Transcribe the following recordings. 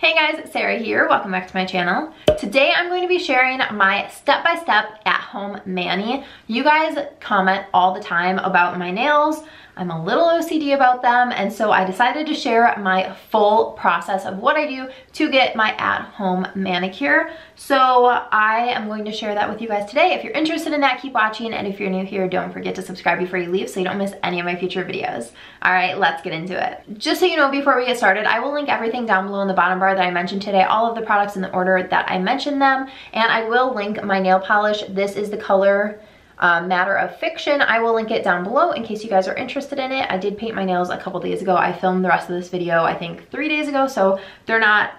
Hey guys, Sarah here. Welcome back to my channel. Today I'm going to be sharing my step-by-step at-home mani. You guys comment all the time about my nails, I'm a little OCD about them and so I decided to share my full process of what I do to get my at-home manicure. So I am going to share that with you guys today. If you're interested in that, keep watching and if you're new here, don't forget to subscribe before you leave so you don't miss any of my future videos. All right, let's get into it. Just so you know, before we get started, I will link everything down below in the bottom bar that I mentioned today, all of the products in the order that I mentioned them, and I will link my nail polish. This is the color um, Matter of Fiction. I will link it down below in case you guys are interested in it. I did paint my nails a couple days ago. I filmed the rest of this video, I think three days ago, so they're not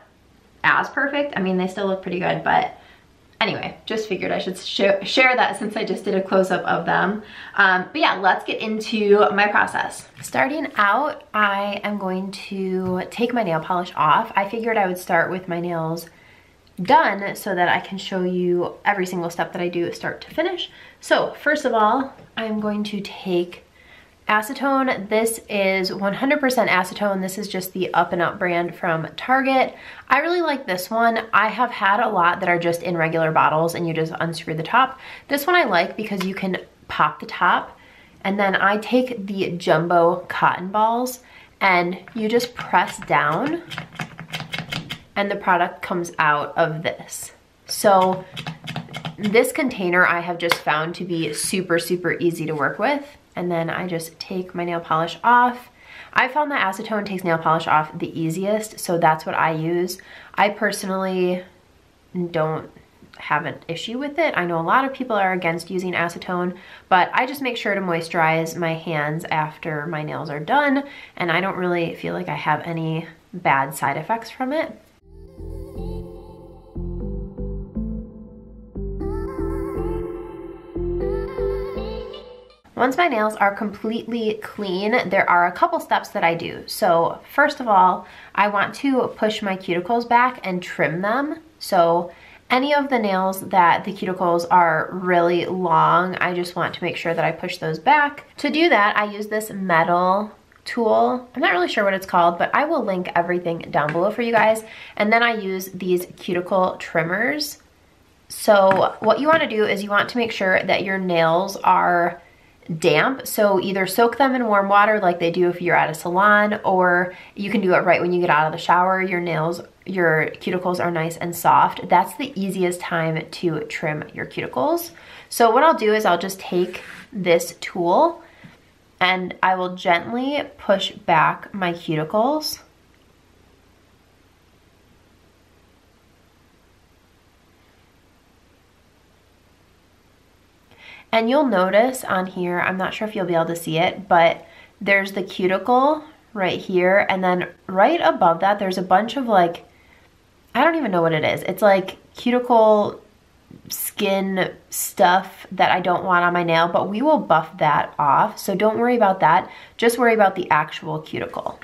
as perfect. I mean, they still look pretty good, but anyway, just figured I should sh share that since I just did a close-up of them. Um, but yeah, let's get into my process. Starting out, I am going to take my nail polish off. I figured I would start with my nails done so that I can show you every single step that I do start to finish. So first of all, I'm going to take acetone. This is 100% acetone. This is just the Up and Up brand from Target. I really like this one. I have had a lot that are just in regular bottles and you just unscrew the top. This one I like because you can pop the top and then I take the jumbo cotton balls and you just press down and the product comes out of this. So this container I have just found to be super, super easy to work with. And then I just take my nail polish off. I found that acetone takes nail polish off the easiest, so that's what I use. I personally don't have an issue with it. I know a lot of people are against using acetone, but I just make sure to moisturize my hands after my nails are done, and I don't really feel like I have any bad side effects from it. Once my nails are completely clean, there are a couple steps that I do. So first of all, I want to push my cuticles back and trim them. So any of the nails that the cuticles are really long, I just want to make sure that I push those back. To do that, I use this metal tool. I'm not really sure what it's called, but I will link everything down below for you guys. And then I use these cuticle trimmers. So what you wanna do is you want to make sure that your nails are damp. So either soak them in warm water like they do if you're at a salon or you can do it right when you get out of the shower. Your nails, your cuticles are nice and soft. That's the easiest time to trim your cuticles. So what I'll do is I'll just take this tool and I will gently push back my cuticles And you'll notice on here, I'm not sure if you'll be able to see it, but there's the cuticle right here. And then right above that, there's a bunch of like, I don't even know what it is. It's like cuticle skin stuff that I don't want on my nail, but we will buff that off. So don't worry about that. Just worry about the actual cuticle.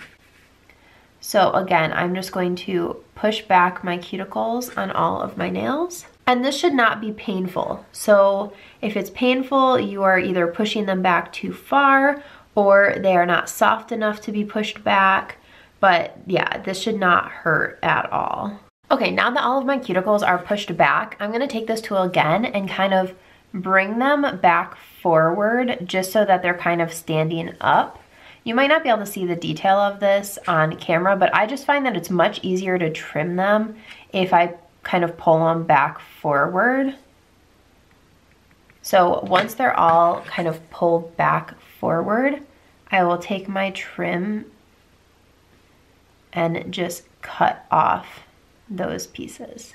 So again, I'm just going to push back my cuticles on all of my nails. And this should not be painful. So if it's painful, you are either pushing them back too far or they are not soft enough to be pushed back. But yeah, this should not hurt at all. Okay, now that all of my cuticles are pushed back, I'm gonna take this tool again and kind of bring them back forward just so that they're kind of standing up. You might not be able to see the detail of this on camera, but I just find that it's much easier to trim them if I kind of pull them back forward. So once they're all kind of pulled back forward, I will take my trim and just cut off those pieces.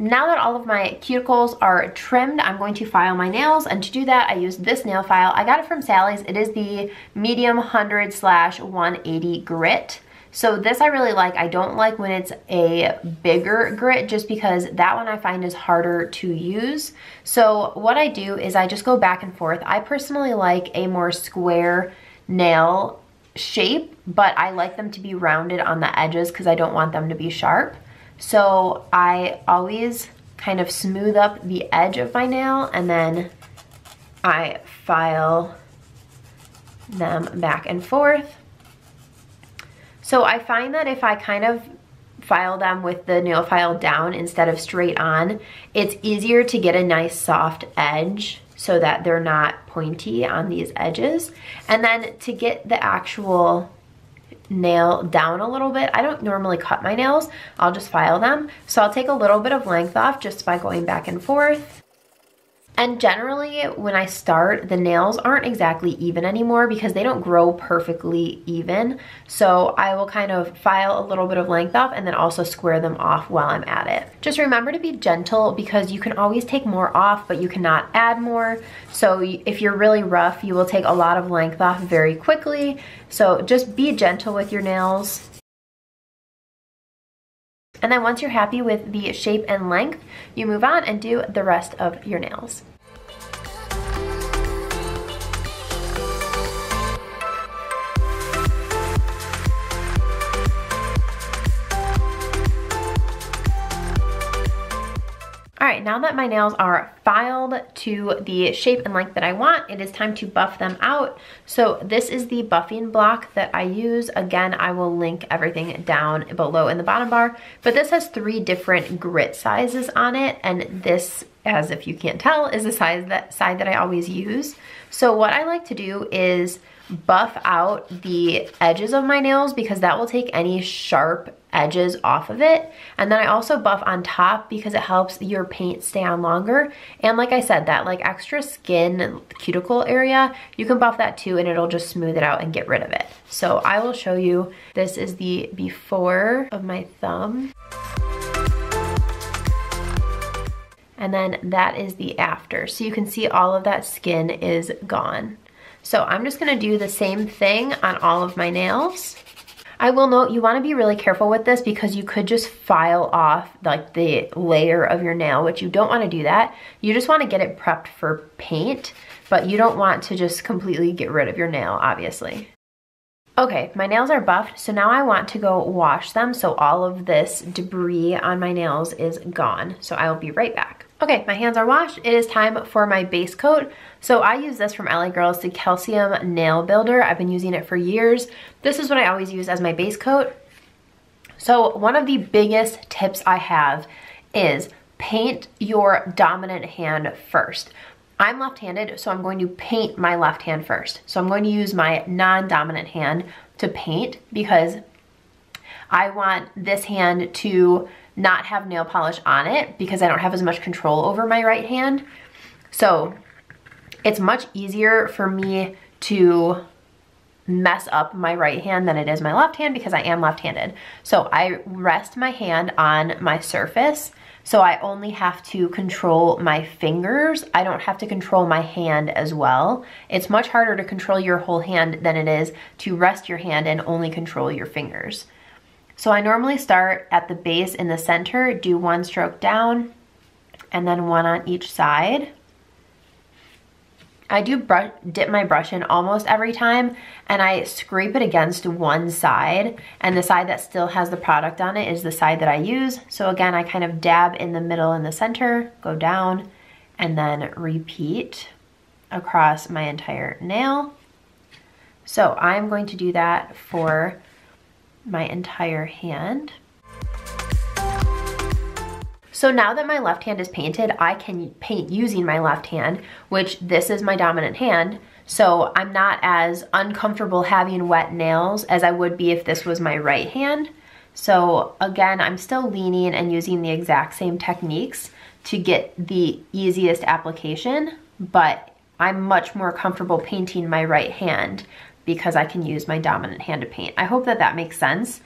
Now that all of my cuticles are trimmed, I'm going to file my nails. And to do that, I use this nail file. I got it from Sally's. It is the medium 100 slash 180 grit. So this I really like. I don't like when it's a bigger grit just because that one I find is harder to use. So what I do is I just go back and forth. I personally like a more square nail shape, but I like them to be rounded on the edges because I don't want them to be sharp. So I always kind of smooth up the edge of my nail and then I file them back and forth. So I find that if I kind of file them with the nail file down instead of straight on, it's easier to get a nice soft edge so that they're not pointy on these edges. And then to get the actual nail down a little bit, I don't normally cut my nails, I'll just file them. So I'll take a little bit of length off just by going back and forth. And generally, when I start, the nails aren't exactly even anymore because they don't grow perfectly even. So I will kind of file a little bit of length off and then also square them off while I'm at it. Just remember to be gentle because you can always take more off, but you cannot add more. So if you're really rough, you will take a lot of length off very quickly. So just be gentle with your nails. And then once you're happy with the shape and length, you move on and do the rest of your nails. Right, now that my nails are filed to the shape and length that I want, it is time to buff them out. So this is the buffing block that I use. Again, I will link everything down below in the bottom bar, but this has three different grit sizes on it. And this, as if you can't tell, is the size that side that I always use. So what I like to do is buff out the edges of my nails because that will take any sharp edges off of it. And then I also buff on top because it helps your paint stay on longer. And like I said, that like extra skin cuticle area, you can buff that too and it'll just smooth it out and get rid of it. So I will show you, this is the before of my thumb. And then that is the after. So you can see all of that skin is gone. So I'm just gonna do the same thing on all of my nails. I will note you wanna be really careful with this because you could just file off like the layer of your nail, which you don't wanna do that. You just wanna get it prepped for paint, but you don't want to just completely get rid of your nail, obviously. Okay, my nails are buffed, so now I want to go wash them so all of this debris on my nails is gone. So I will be right back. Okay, my hands are washed. It is time for my base coat. So I use this from LA Girls, the Calcium Nail Builder. I've been using it for years. This is what I always use as my base coat. So one of the biggest tips I have is paint your dominant hand first. I'm left-handed, so I'm going to paint my left hand first. So I'm going to use my non-dominant hand to paint because I want this hand to not have nail polish on it because I don't have as much control over my right hand. So it's much easier for me to mess up my right hand than it is my left hand because I am left-handed. So I rest my hand on my surface so I only have to control my fingers. I don't have to control my hand as well. It's much harder to control your whole hand than it is to rest your hand and only control your fingers. So I normally start at the base in the center, do one stroke down, and then one on each side. I do brush, dip my brush in almost every time and I scrape it against one side and the side that still has the product on it is the side that I use. So again, I kind of dab in the middle in the center, go down, and then repeat across my entire nail. So I'm going to do that for my entire hand. So now that my left hand is painted, I can paint using my left hand, which this is my dominant hand. So I'm not as uncomfortable having wet nails as I would be if this was my right hand. So again, I'm still leaning and using the exact same techniques to get the easiest application, but I'm much more comfortable painting my right hand because I can use my dominant hand to paint. I hope that that makes sense.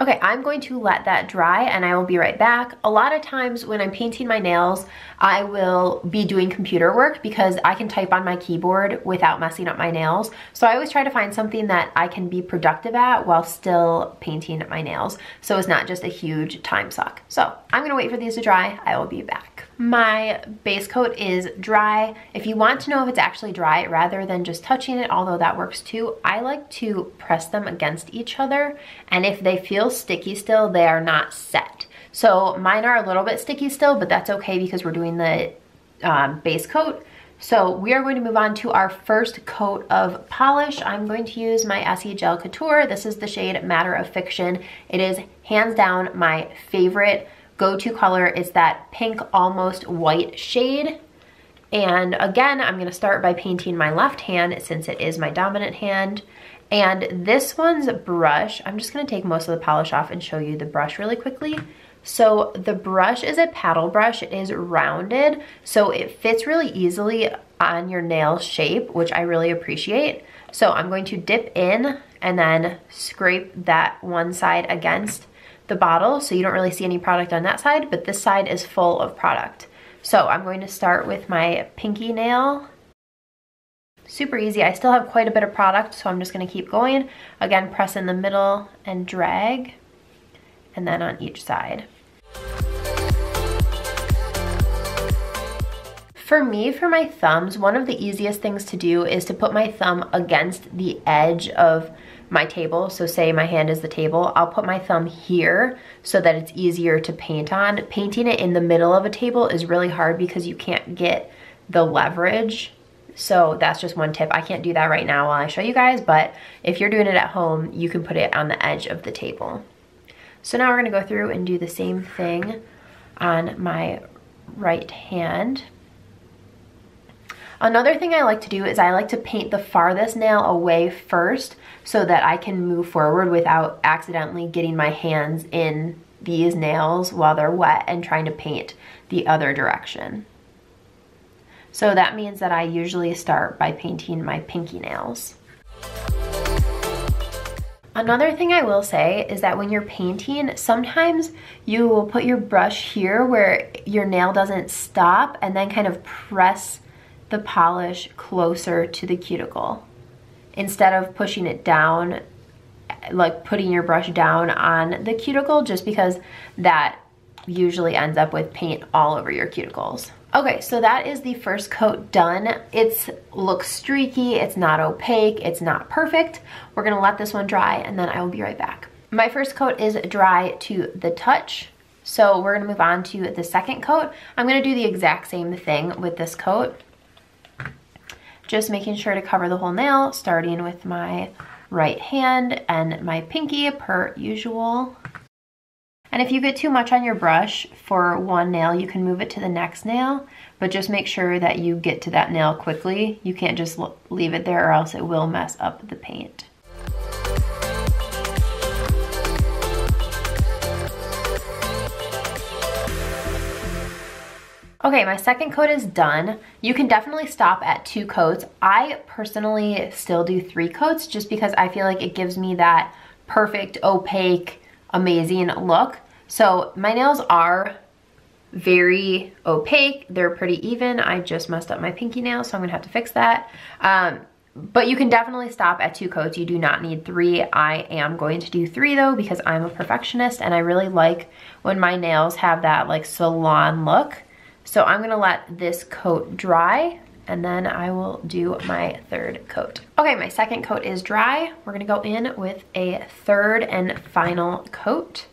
Okay, I'm going to let that dry and I will be right back. A lot of times when I'm painting my nails, I will be doing computer work because I can type on my keyboard without messing up my nails. So I always try to find something that I can be productive at while still painting my nails. So it's not just a huge time suck. So I'm gonna wait for these to dry. I will be back. My base coat is dry. If you want to know if it's actually dry rather than just touching it, although that works too, I like to press them against each other. And if they feel sticky still, they are not set. So mine are a little bit sticky still, but that's okay because we're doing the um, base coat. So we are going to move on to our first coat of polish. I'm going to use my Essie Gel Couture. This is the shade Matter of Fiction. It is hands down my favorite go-to color. is that pink, almost white shade. And again, I'm gonna start by painting my left hand since it is my dominant hand. And this one's brush, I'm just gonna take most of the polish off and show you the brush really quickly. So the brush is a paddle brush. It is rounded, so it fits really easily on your nail shape, which I really appreciate. So I'm going to dip in and then scrape that one side against the bottle so you don't really see any product on that side, but this side is full of product. So I'm going to start with my pinky nail. Super easy. I still have quite a bit of product, so I'm just going to keep going. Again, press in the middle and drag, and then on each side. For me, for my thumbs, one of the easiest things to do is to put my thumb against the edge of my table. So say my hand is the table, I'll put my thumb here so that it's easier to paint on. Painting it in the middle of a table is really hard because you can't get the leverage. So that's just one tip. I can't do that right now while I show you guys, but if you're doing it at home, you can put it on the edge of the table. So now we're gonna go through and do the same thing on my right hand. Another thing I like to do is I like to paint the farthest nail away first so that I can move forward without accidentally getting my hands in these nails while they're wet and trying to paint the other direction. So that means that I usually start by painting my pinky nails. Another thing I will say is that when you're painting, sometimes you will put your brush here where your nail doesn't stop and then kind of press the polish closer to the cuticle instead of pushing it down like putting your brush down on the cuticle just because that usually ends up with paint all over your cuticles. Okay, so that is the first coat done. It looks streaky, it's not opaque, it's not perfect. We're gonna let this one dry and then I will be right back. My first coat is dry to the touch. So we're gonna move on to the second coat. I'm gonna do the exact same thing with this coat. Just making sure to cover the whole nail, starting with my right hand and my pinky per usual. And if you get too much on your brush for one nail, you can move it to the next nail, but just make sure that you get to that nail quickly. You can't just leave it there or else it will mess up the paint. Okay, my second coat is done. You can definitely stop at two coats. I personally still do three coats just because I feel like it gives me that perfect, opaque, amazing look. So my nails are very opaque. They're pretty even. I just messed up my pinky nail, so I'm gonna have to fix that. Um, but you can definitely stop at two coats. You do not need three. I am going to do three though because I'm a perfectionist and I really like when my nails have that like salon look. So I'm gonna let this coat dry and then I will do my third coat. Okay, my second coat is dry. We're gonna go in with a third and final coat.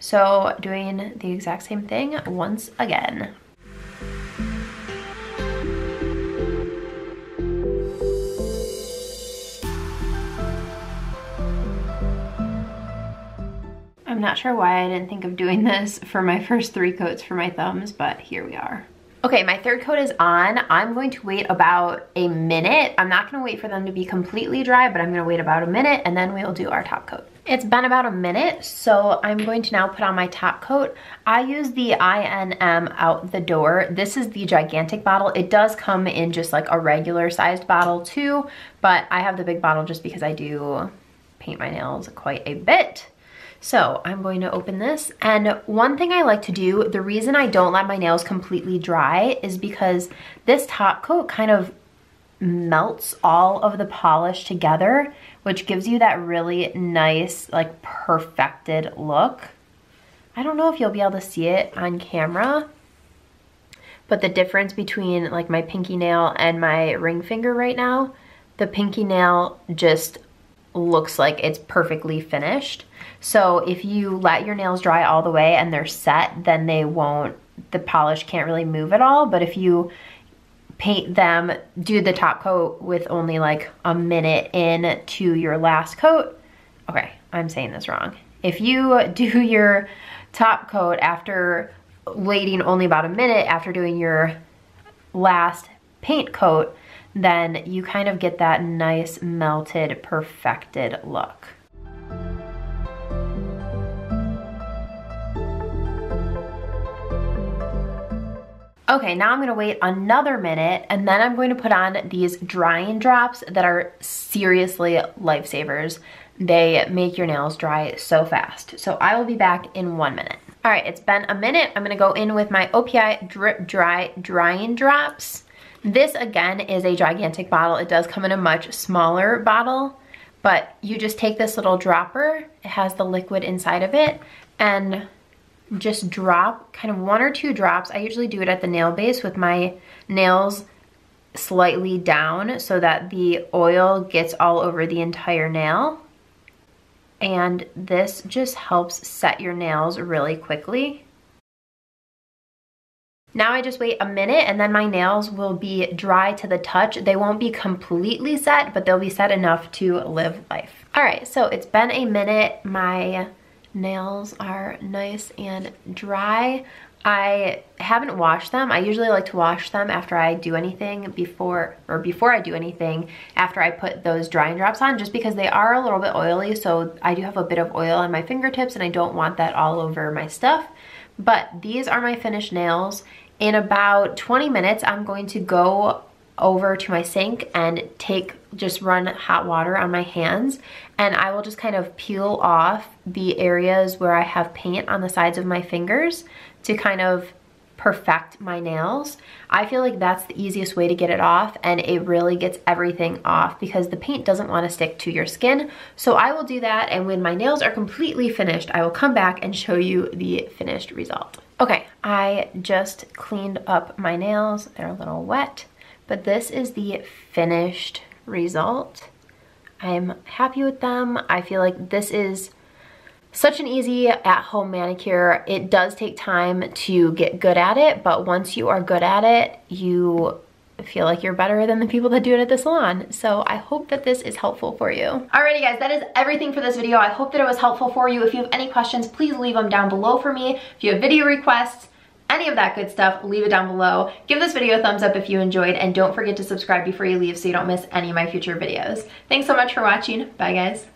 So doing the exact same thing once again. I'm not sure why I didn't think of doing this for my first three coats for my thumbs, but here we are. Okay, my third coat is on. I'm going to wait about a minute. I'm not gonna wait for them to be completely dry, but I'm gonna wait about a minute and then we'll do our top coat. It's been about a minute, so I'm going to now put on my top coat. I use the INM out the door. This is the gigantic bottle. It does come in just like a regular sized bottle too, but I have the big bottle just because I do paint my nails quite a bit. So I'm going to open this. And one thing I like to do, the reason I don't let my nails completely dry is because this top coat kind of melts all of the polish together, which gives you that really nice, like perfected look. I don't know if you'll be able to see it on camera, but the difference between like my pinky nail and my ring finger right now, the pinky nail just looks like it's perfectly finished. So if you let your nails dry all the way and they're set, then they won't, the polish can't really move at all. But if you paint them, do the top coat with only like a minute in to your last coat. Okay, I'm saying this wrong. If you do your top coat after waiting only about a minute after doing your last paint coat, then you kind of get that nice melted, perfected look. Okay, now I'm gonna wait another minute and then I'm going to put on these drying drops that are seriously lifesavers. They make your nails dry so fast. So I will be back in one minute. All right, it's been a minute. I'm gonna go in with my OPI Drip Dry Drying Drops. This again is a gigantic bottle. It does come in a much smaller bottle, but you just take this little dropper, it has the liquid inside of it, and just drop kind of one or two drops. I usually do it at the nail base with my nails slightly down so that the oil gets all over the entire nail. And this just helps set your nails really quickly. Now I just wait a minute and then my nails will be dry to the touch. They won't be completely set, but they'll be set enough to live life. All right, so it's been a minute. My nails are nice and dry. I haven't washed them. I usually like to wash them after I do anything before, or before I do anything after I put those drying drops on just because they are a little bit oily. So I do have a bit of oil on my fingertips and I don't want that all over my stuff. But these are my finished nails. In about 20 minutes, I'm going to go over to my sink and take just run hot water on my hands and I will just kind of peel off the areas where I have paint on the sides of my fingers to kind of perfect my nails. I feel like that's the easiest way to get it off and it really gets everything off because the paint doesn't want to stick to your skin. So I will do that and when my nails are completely finished, I will come back and show you the finished result. Okay, I just cleaned up my nails. They're a little wet but this is the finished result. I'm happy with them. I feel like this is such an easy at-home manicure. It does take time to get good at it, but once you are good at it, you feel like you're better than the people that do it at the salon. So I hope that this is helpful for you. Alrighty guys, that is everything for this video. I hope that it was helpful for you. If you have any questions, please leave them down below for me. If you have video requests, any of that good stuff, leave it down below. Give this video a thumbs up if you enjoyed and don't forget to subscribe before you leave so you don't miss any of my future videos. Thanks so much for watching. Bye guys.